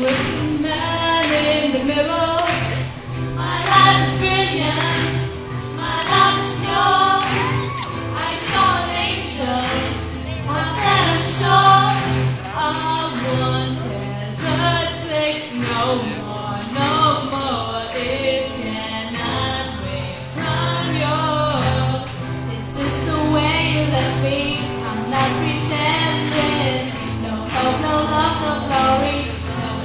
Looking man in the middle, my life is brilliant.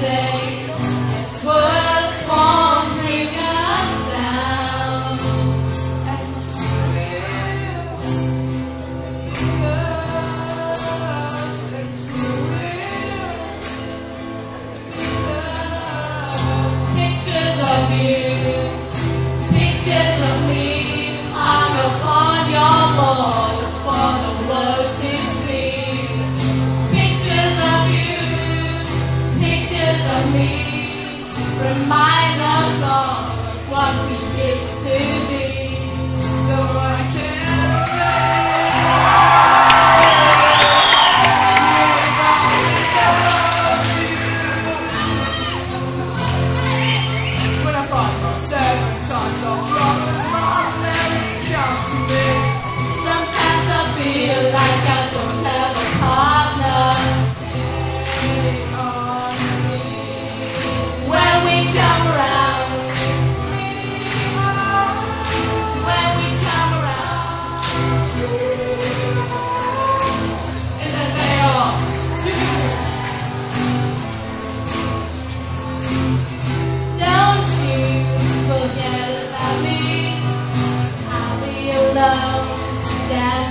say. please remind us of what we used to be. So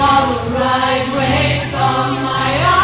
follow right waves on my own.